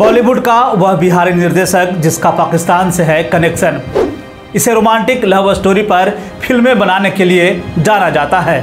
बॉलीवुड का वह बिहारी निर्देशक, जिसका पाकिस्तान से है कनेक्शन इसे रोमांटिक लव स्टोरी पर फ़िल्में बनाने के लिए जाना जाता है।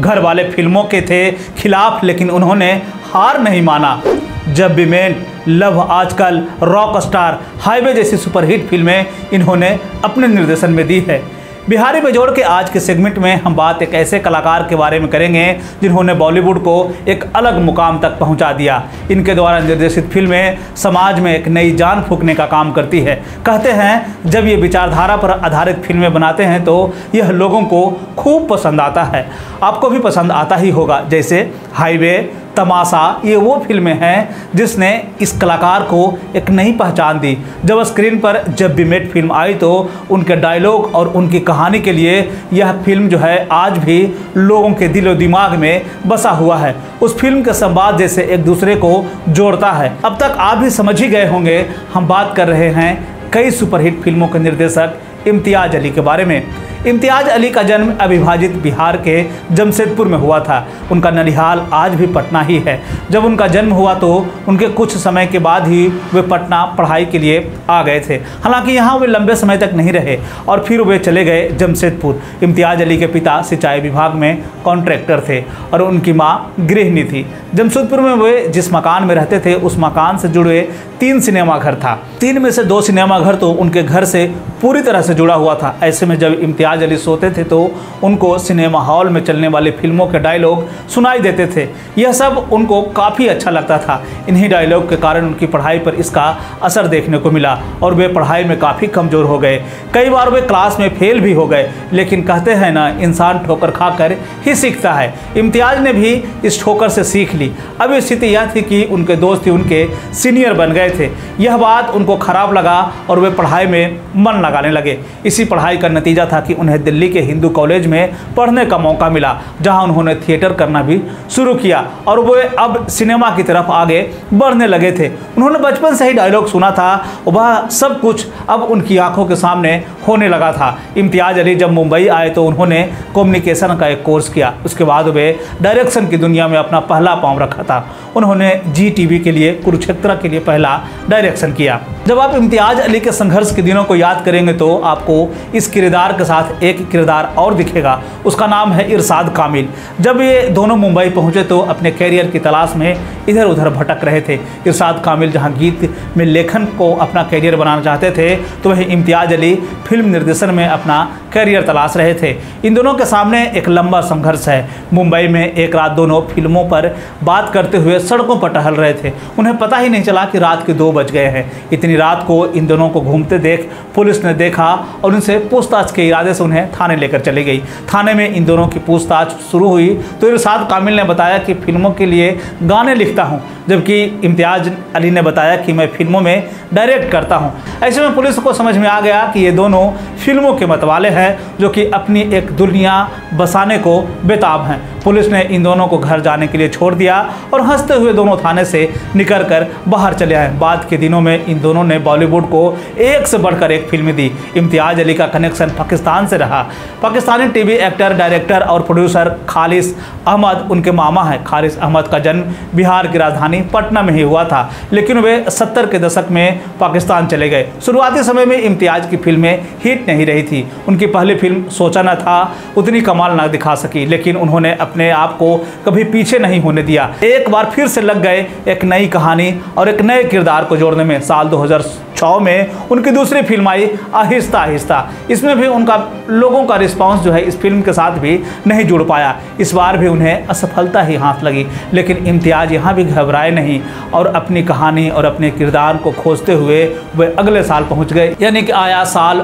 घर वाले फ़िल्मों के थे खिलाफ, लेकिन उन्होंने हार नहीं माना। जब भी मेन लव आजकल रॉक स्टार हाईवे जैसी सुपरहिट फ़िल्में इन्होंने अपने निर्देशन में दी है। बिहारी बेजोड़ के आज के सेगमेंट में हम बात एक ऐसे कलाकार के बारे में करेंगे, जिन्होंने बॉलीवुड को एक अलग मुकाम तक पहुँचा दिया। इनके द्वारा निर्देशित फ़िल्में समाज में एक नई जान फूकने का काम करती है। कहते हैं, जब ये विचारधारा पर आधारित फ़िल्में बनाते हैं तो यह लोगों को खूब पसंद आता है। आपको भी पसंद आता ही होगा, जैसे हाईवे, तमाशा, ये वो फ़िल्में हैं जिसने इस कलाकार को एक नई पहचान दी। जब स्क्रीन पर जब भी मेट फ़िल्म आई तो उनके डायलॉग और उनकी कहानी के लिए यह फ़िल्म जो है आज भी लोगों के दिलो दिमाग में बसा हुआ है। उस फ़िल्म के संवाद जैसे एक दूसरे को जोड़ता है। अब तक आप भी समझ ही गए होंगे, हम बात कर रहे हैं कई सुपरहिट फ़िल्मों के निर्देशक इम्तियाज़ अली के बारे में। इम्तियाज़ अली का जन्म अविभाजित बिहार के जमशेदपुर में हुआ था। उनका ननिहाल आज भी पटना ही है। जब उनका जन्म हुआ तो उनके कुछ समय के बाद ही वे पटना पढ़ाई के लिए आ गए थे। हालाँकि यहाँ वे लंबे समय तक नहीं रहे और फिर वे चले गए जमशेदपुर। इम्तियाज़ अली के पिता सिंचाई विभाग में कॉन्ट्रैक्टर थे और उनकी माँ गृहिणी थी। जमशेदपुर में वे जिस मकान में रहते थे, उस मकान से जुड़े तीन सिनेमाघर था। तीन में से दो सिनेमाघर तो उनके घर से पूरी तरह से जुड़ा हुआ था। ऐसे में जब इम्तियाज़ अली सोते थे तो उनको सिनेमा हॉल में चलने वाली फ़िल्मों के डायलॉग सुनाई देते थे। यह सब उनको काफ़ी अच्छा लगता था। इन्हीं डायलॉग के कारण उनकी पढ़ाई पर इसका असर देखने को मिला और वे पढ़ाई में काफ़ी कमज़ोर हो गए। कई बार वे क्लास में फेल भी हो गए, लेकिन कहते हैं ना, इंसान ठोकर खाकर ही सीखता है। इम्तियाज़ ने भी इस ठोकर से सीख ली। अब स्थिति यह थी कि उनके दोस्त ही उनके सीनियर बन गए थे। यह बात उनको खराब लगा और वे पढ़ाई में मन लगाने लगे। इसी पढ़ाई का नतीजा था कि उन्हें दिल्ली के हिंदू कॉलेज में पढ़ने का मौका मिला, जहाँ उन्होंने थिएटर करना भी शुरू किया और वे अब सिनेमा की तरफ़ आगे बढ़ने लगे थे। उन्होंने बचपन से ही डायलॉग सुना था, वह सब कुछ अब उनकी आँखों के सामने होने लगा था। इम्तियाज़ अली जब मुंबई आए तो उन्होंने कम्युनिकेशन का एक कोर्स किया। उसके बाद वे डायरेक्शन की दुनिया में अपना पहला पाँव रखा था। उन्होंने जी टीवी के लिए, कुरुक्षेत्र के लिए पहला डायरेक्शन किया। जब आप इम्तियाज़ अली के संघर्ष के दिनों को याद करेंगे तो आपको इस किरदार के साथ एक किरदार और दिखेगा। उसका नाम है इरशाद कामिल। जब ये दोनों मुंबई पहुँचे तो अपने कैरियर की तलाश में इधर उधर भटक रहे थे। इरशाद कामिल जहाँ गीत में लेखन को अपना कैरियर बनाना चाहते थे तो वहीं इम्तियाज़ अली फ़िल्म निर्देशन में अपना करियर तलाश रहे थे। इन दोनों के सामने एक लंबा संघर्ष है। मुंबई में एक रात दोनों फ़िल्मों पर बात करते हुए सड़कों पर टहल रहे थे। उन्हें पता ही नहीं चला कि रात के दो बज गए हैं। इतनी रात को इन दोनों को घूमते देख पुलिस ने देखा और उनसे पूछताछ के इरादे से उन्हें थाने लेकर चली गई। थाने में इन दोनों की पूछताछ शुरू हुई तो इरशाद कामिल ने बताया कि फ़िल्मों के लिए गाने लिखता हूँ, जबकि इम्तियाज़ अली ने बताया कि मैं फ़िल्मों में डायरेक्ट करता हूँ। ऐसे में पुलिस को समझ में आ गया कि ये दोनों 음 फ़िल्मों के मतवाले हैं, जो कि अपनी एक दुनिया बसाने को बेताब हैं। पुलिस ने इन दोनों को घर जाने के लिए छोड़ दिया और हँसते हुए दोनों थाने से निकल कर बाहर चले आए। बाद के दिनों में इन दोनों ने बॉलीवुड को एक से बढ़कर एक फ़िल्म दी। इम्तियाज़ अली का कनेक्शन पाकिस्तान से रहा। पाकिस्तानी टीवी एक्टर, डायरेक्टर और प्रोड्यूसर खालिश अहमद उनके मामा हैं। खालिश अहमद का जन्म बिहार की राजधानी पटना में ही हुआ था, लेकिन वे सत्तर के दशक में पाकिस्तान चले गए। शुरुआती समय में इम्तियाज़ की फ़िल्में हिट नहीं रही थी। उनकी पहली फ़िल्म सोचा न था, उतनी कमाल ना दिखा सकी, लेकिन उन्होंने अपने आप को कभी पीछे नहीं होने दिया। एक बार फिर से लग गए एक नई कहानी और एक नए किरदार को जोड़ने में। साल 2006 में उनकी दूसरी फ़िल्म आई, आहिस्ता आहिस्ता। इसमें भी उनका लोगों का रिस्पांस जो है इस फ़िल्म के साथ भी नहीं जुड़ पाया। इस बार भी उन्हें असफलता ही हाथ लगी, लेकिन इम्तियाज़ यहाँ भी घबराए नहीं और अपनी कहानी और अपने किरदार को खोजते हुए वे अगले साल पहुँच गए। यानी कि आया साल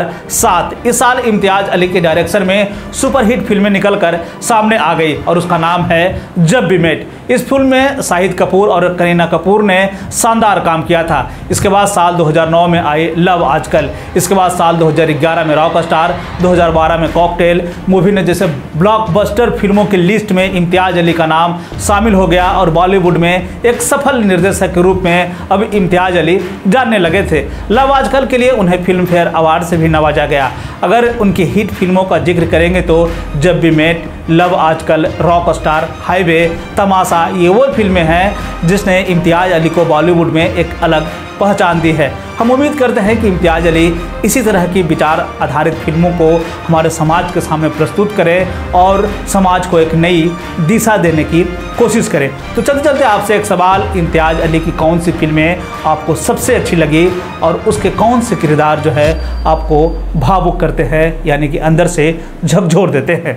2007 इस साल इम्तियाज़ अली के डायरेक्शन में सुपरहिट फ़िल्में निकलकर सामने आ गई और उसका नाम है जब भी मेट। इस फ़िल्म में शाहिद कपूर और करीना कपूर ने शानदार काम किया था। इसके बाद साल 2009 में आई लव आजकल। इसके बाद साल 2011 में रॉक स्टार 2012 में कॉकटेल मूवी ने जैसे ब्लॉकबस्टर फ़िल्मों की लिस्ट में इम्तियाज़ अली का नाम शामिल हो गया और बॉलीवुड में एक सफल निर्देशक के रूप में अब इम्तियाज़ अली जानने लगे थे। लव आजकल के लिए उन्हें फ़िल्म फेयर अवार्ड से भी नवाजा गया। अगर उनकी हिट फ़िल्मों का ज़िक्र करेंगे तो जब भी Met, Love Aaj Kal, Rockstar, Highway, Tamasha, ये वो फ़िल्में हैं जिसने इम्तियाज़ अली को बॉलीवुड में एक अलग पहचान दी है। हम उम्मीद करते हैं कि इम्तियाज़ अली इसी तरह की विचार आधारित फ़िल्मों को हमारे समाज के सामने प्रस्तुत करें और समाज को एक नई दिशा देने की कोशिश करें। तो चलते चलते आपसे एक सवाल, इम्तियाज़ अली की कौन सी फ़िल्में आपको सबसे अच्छी लगी और उसके कौन से किरदार जो है आपको भावुक करते हैं यानी कि अंदर से झकझोर देते हैं।